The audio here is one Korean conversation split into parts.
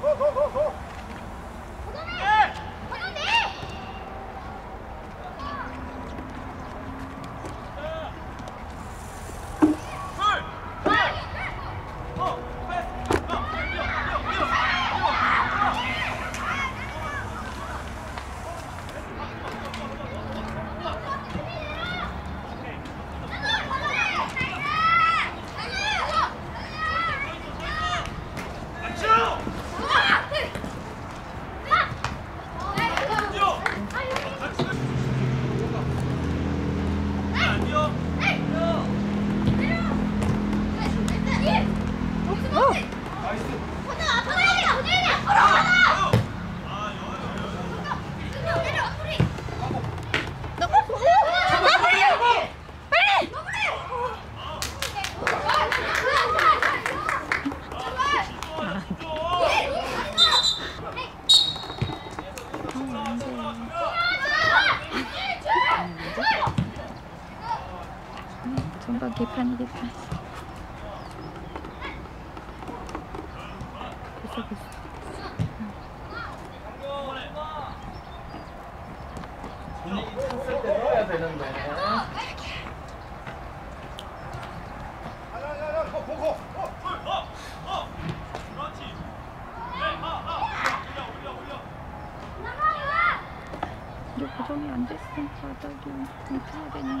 走走走走 됐어, 됐어. 분위기 찼을 때 넣어야 되는데. 이게 고정이 안 됐어. 바닥이 못해야 되니. 음,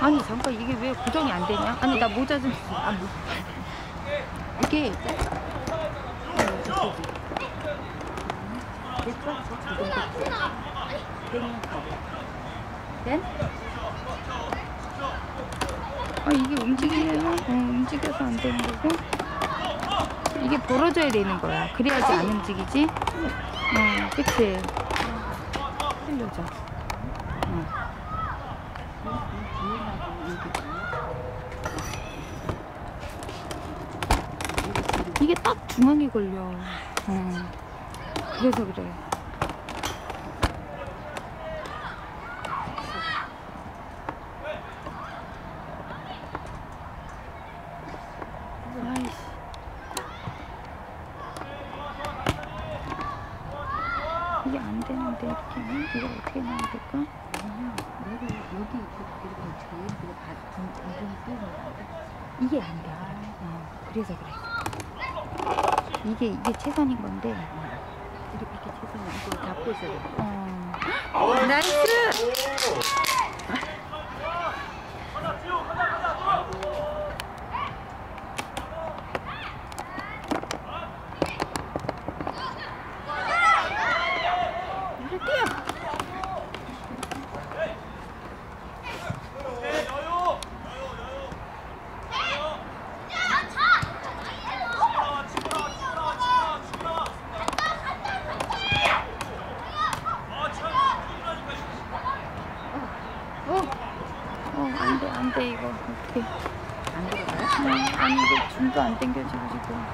아니 잠깐 이게 왜 고정이 안 되냐? 아니 나 모자 좀 아, 뭐. 이게? 된? 아 이게 움직이면 어, 움직여서 안 되는 거고 이게 벌어져야 되는 거야 그래야지 안 움직이지 어 그치 흘려져 이게 딱 중앙에 걸려. 어. 그래서 그래. 이게 안 되는데 이렇게? 이거 어떻게 해야 될까? 내가 여기 이렇게 그거 봐 둥둥 뜨는 거 이게 안 돼. 어, 그래서 그래. 이게 이게 최선인 건데. 이렇게 이렇게 최선을 이거 잡고 있어야 돼. 어. 나이스. 이리 뛰어. 어, 어, 안 돼, 안 돼, 이거. 어떻게. 안 들어가요? 어, 아니, 이게 줌도 안 당겨지고, 지금.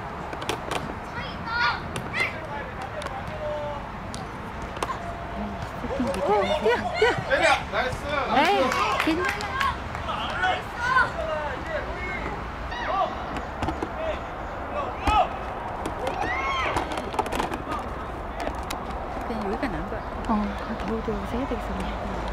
오, 뛰어, 뛰어. 때려! 나이스! 에이, 괜찮아. 그냥 여기가 나은 것 같아. 어, 겨우도 여기서 해야 되겠어.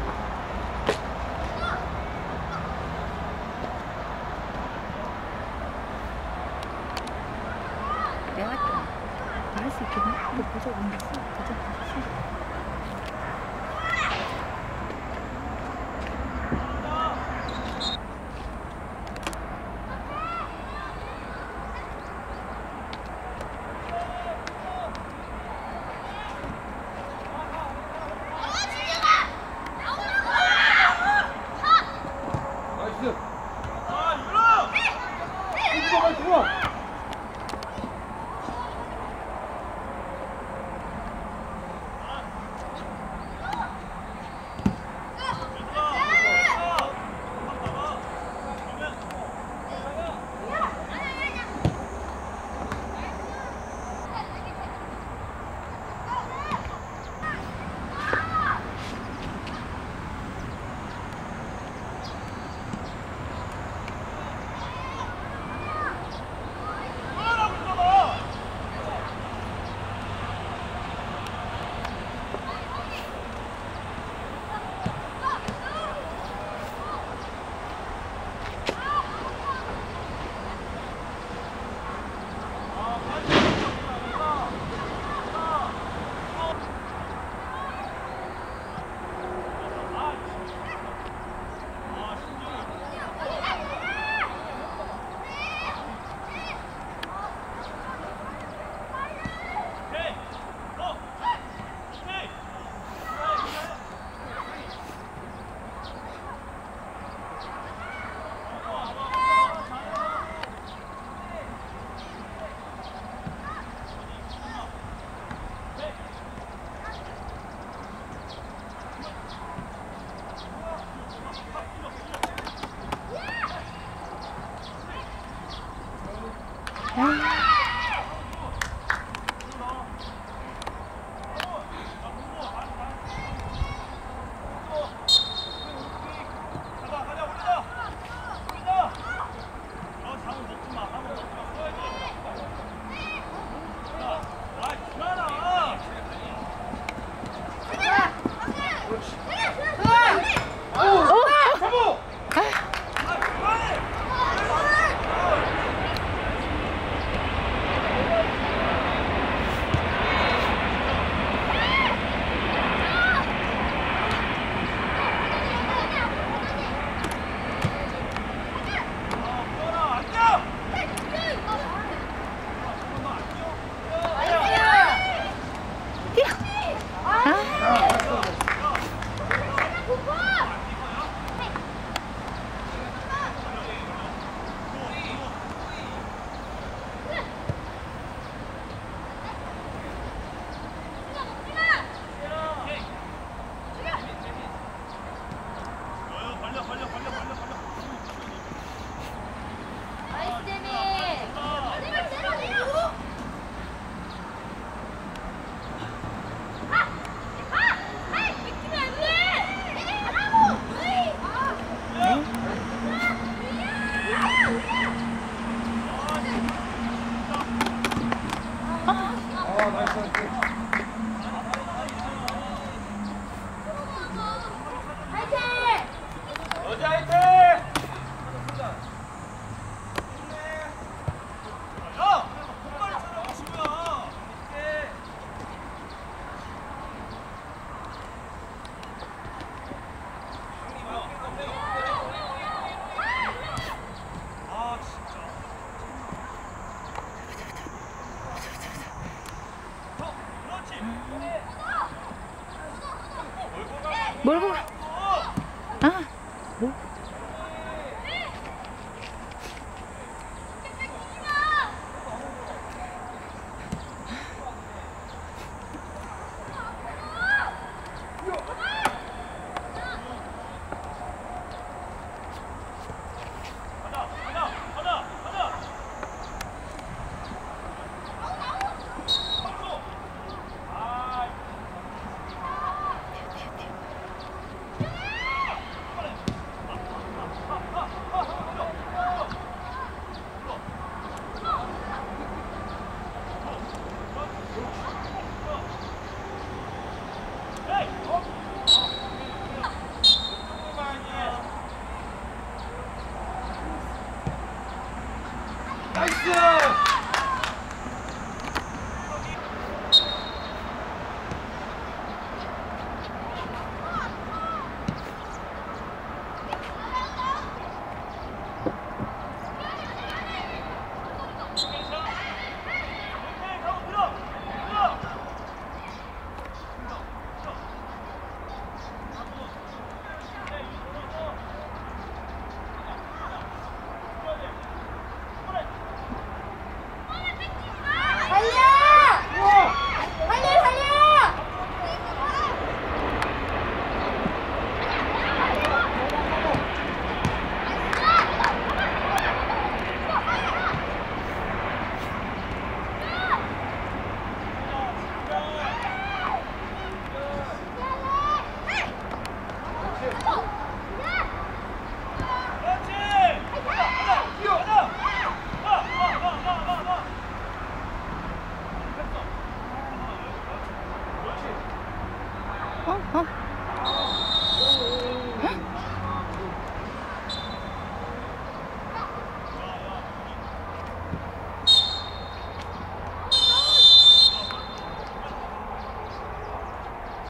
몰고